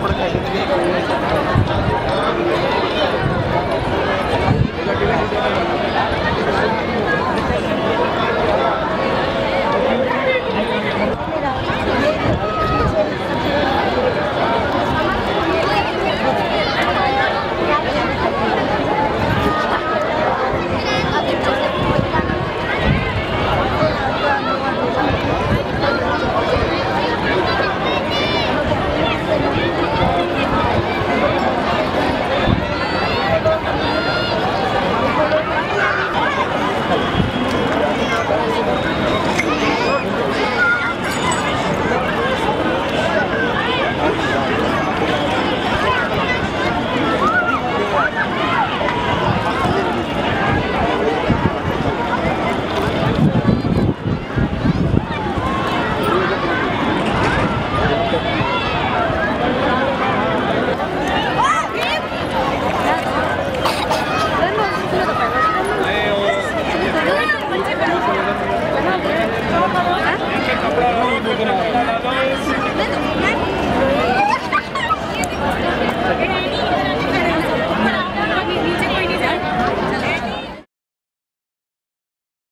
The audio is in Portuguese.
por aqui.